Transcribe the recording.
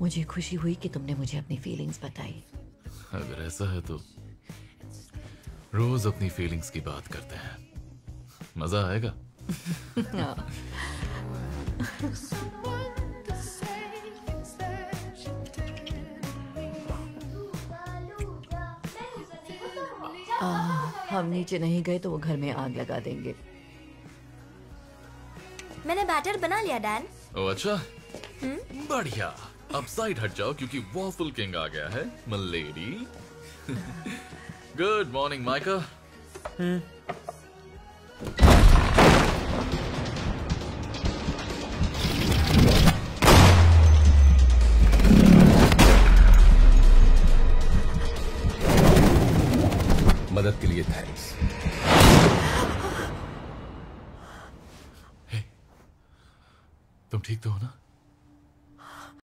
मुझे खुशी हुई कि तुमने मुझे अपनी फीलिंग्स बताई। अगर ऐसा है तो रोज अपनी फीलिंग्स की बात करते हैं। मज़ा आएगा। आ, हम नीचे नहीं गए तो वो घर में आग लगा देंगे। मैंने बैटर बना लिया डैन ओ अच्छा। बढ़िया। अब साइड हट जाओ, क्योंकि वॉफल किंग आ गया है मलेडी गुड मॉर्निंग माइका मदद के लिए थैंक्स तुम ठीक तो हो ना?